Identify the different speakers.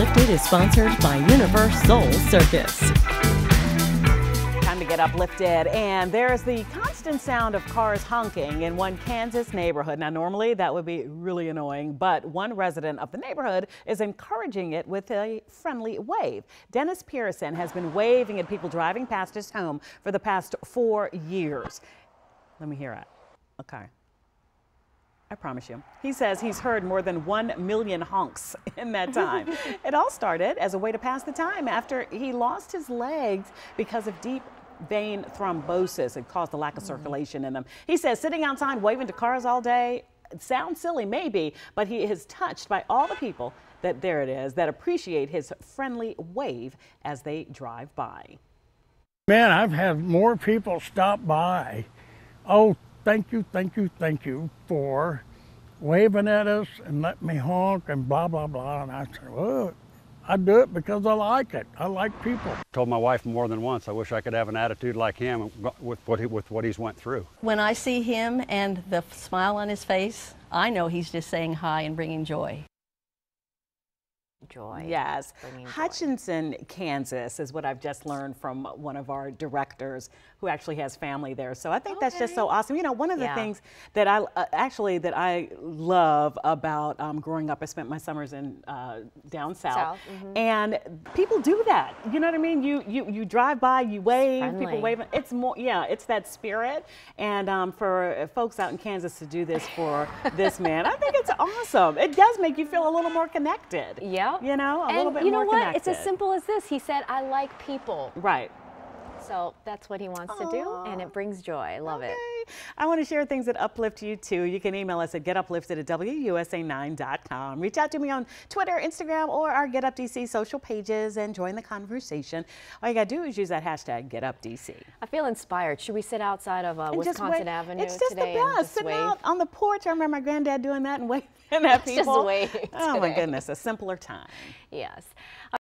Speaker 1: Uplifted is sponsored by UniverSoul Circus.
Speaker 2: Time to get uplifted, and there's the constant sound of cars honking in one Kansas neighborhood. Now, normally that would be really annoying, but one resident of the neighborhood is encouraging it with a friendly wave. Dennis Pierson has been waving at people driving past his home for the past four years. Let me hear it. Okay. I promise you. He says he's heard more than 1 million honks in that time. it all started as a way to pass the time after he lost his legs because of deep vein thrombosis. It caused a lack of mm-hmm. circulation in them. He says sitting outside waving to cars all day, sounds silly maybe, but he is touched by all the people that there it is that appreciate his friendly wave as they drive by.
Speaker 3: Man, I've had more people stop by. Oh, thank you, thank you, thank you for waving at us and let me honk and blah, blah, blah. And I said, well, I do it because I like it. I like people.
Speaker 4: told my wife more than once, I wish I could have an attitude like him with what, he, with what he's went through.
Speaker 5: When I see him and the smile on his face, I know he's just saying hi and bringing joy
Speaker 6: joy.
Speaker 2: Yes. Hutchinson, Kansas is what I've just learned from one of our directors who actually has family there. So I think okay. that's just so awesome. You know, one of the yeah. things that I uh, actually that I love about um, growing up, I spent my summers in uh, down south, south. Mm -hmm. and people do that. You know what I mean? You you you drive by, you wave, people wave. It's more, yeah, it's that spirit. And um, for folks out in Kansas to do this for this man, I think it's awesome. It does make you feel a little more connected.
Speaker 6: Yeah.
Speaker 2: You know, a
Speaker 6: and
Speaker 2: little bit
Speaker 6: you know
Speaker 2: more
Speaker 6: what?
Speaker 2: Connected.
Speaker 6: It's as simple as this. He said, "I like people."
Speaker 2: Right.
Speaker 6: So that's what he wants Aww. to do, and it brings joy. I love
Speaker 2: okay.
Speaker 6: it.
Speaker 2: I want to share things that uplift you too. You can email us at getuplifted at WUSA9.com. Reach out to me on Twitter, Instagram, or our Get Up DC social pages and join the conversation. All you got to do is use that hashtag GetUpDC.
Speaker 6: I feel inspired. Should we sit outside of uh, Wisconsin Avenue
Speaker 2: it's just
Speaker 6: today
Speaker 2: the best.
Speaker 6: just
Speaker 2: Sitting
Speaker 6: wave?
Speaker 2: out on the porch. I remember my granddad doing that and waving at people.
Speaker 6: Just wave
Speaker 2: Oh my goodness, a simpler time.
Speaker 6: Yes.